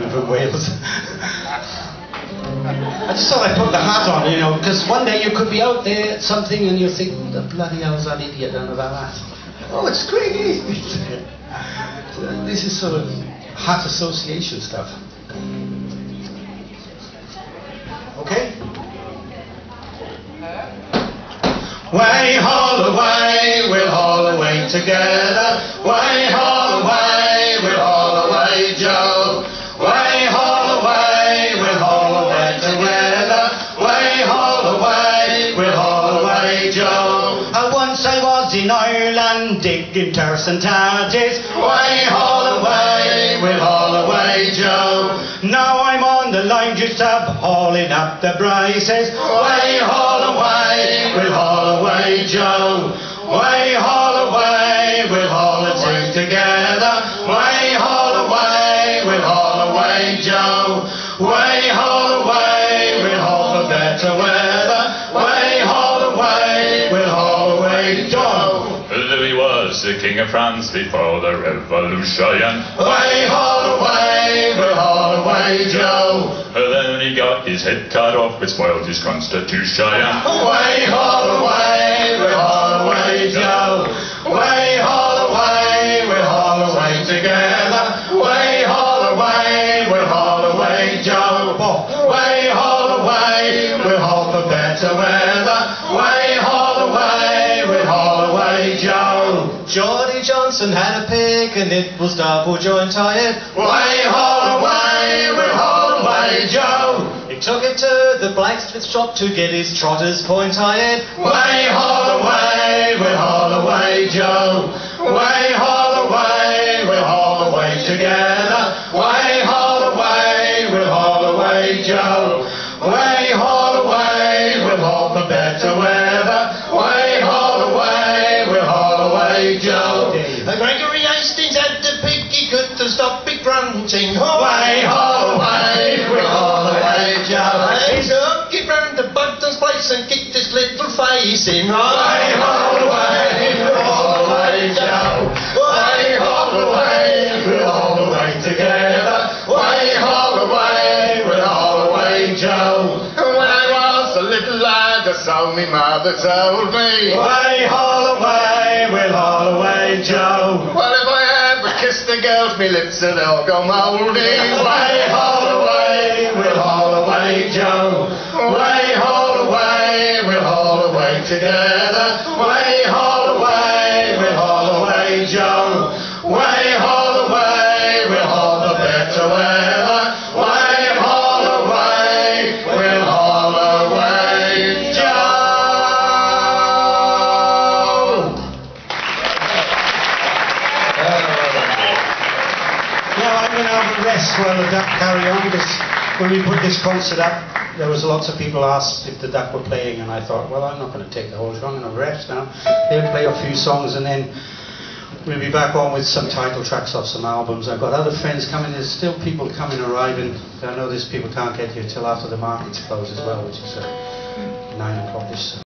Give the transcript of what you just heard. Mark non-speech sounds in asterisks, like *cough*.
Wales. I just thought I'd put the hat on, you know, because one day you could be out there at something and you think, the bloody hell's that idiot with that hat? Oh, it's isn't *laughs* this is sort of hat association stuff. Okay? Way haul away, we'll haul away together. Way haul in Ireland digging turfs and tadges. Way haul away, we'll haul away, Joe. Now I'm on the line just up hauling up the braces. Way haul away, we'll haul away, Joe. Way haul away, we'll haul it two together. Way haul away, we'll haul away, Joe. Way haul was the king of France before the revolution. Way haul away, we'll haul away, Joe. Then he got his head cut off, which spoiled his constitution. Way haul away, we'll haul away, Joe. Way haul away, we'll haul away together. Way haul away, we'll haul away, Joe. Way haul away, we'll Johnson had a pig and it was double joint tired. Way haul away, we'll haul away, Joe. He took it to the blacksmith shop to get his trotters point iron. Way haul away, we'll haul away, Joe. Way haul away, we'll haul away together. Way haul away, we'll haul away, Joe. Way haul little face in. Way haul away, we'll haul away, Joe. Way haul away, we'll haul away together. Haul away, we'll haul away, Joe. When I was a little lad, so me mother told me. Way haul away, we'll haul away, Joe. Well, if I ever kissed a girl, me lips would all go mouldy. *laughs* Way haul away, we'll haul away, Joe. Way haul together. Way haul away, we'll haul away, Joe. Way haul away, we'll haul the better weather. Way haul away, we'll haul away, Joe. Now I'm going to have a rest while the duck carry on because when we put this concert up, there was lots of people asked if the duck were playing, and I thought, well, I'm not going to take the whole show. I'm rest now. They'll play a few songs, and then we'll be back on with some title tracks off some albums. I've got other friends coming. There's still people coming, arriving. I know these people can't get here till after the markets close as well, which is uh, nine o'clock.